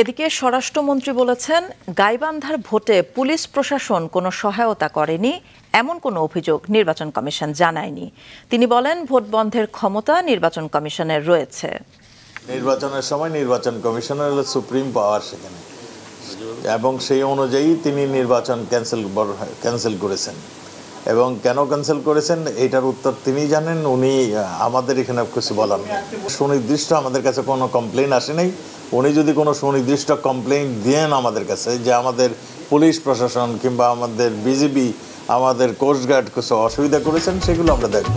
এদিকে স্বরাষ্ট্রমন্ত্রী বলেছেন, গাইবান্ধার ভোটে পুলিশ প্রশাসন কোনো সহায়তা করেনি, এমন কোনো অভিযোগ নির্বাচন কমিশন জানায়নি। তিনি বলেন, ভোট বন্ধের ক্ষমতা নির্বাচন কমিশনের রয়েছে। নির্বাচনের সময় নির্বাচন কমিশনের সুপ্রিম পাওয়ার সেখানে। এবং সেই অনুযায়ী তিনি নির্বাচন ক্যান্সেল ক্যান্সেল করেছেন। এবং কেন ক্যান্সেল করেছেন এটার উত্তর তিনি জানেন। উনি আমাদের এখানে কিছু বলার নেই। সুনির্দিষ্ট আমাদের কাছে কোনো কমপ্লেন আসে উনি যদি কোনো সুনির্দিষ্ট কমপ্লেন দেন আমাদের কাছে, যে আমাদের পুলিশ প্রশাসন কিংবা আমাদের বিজিবি, আমাদের কোস্টগার্ড কিছু অসুবিধা করেছেন, সেগুলো আমরা দেখব।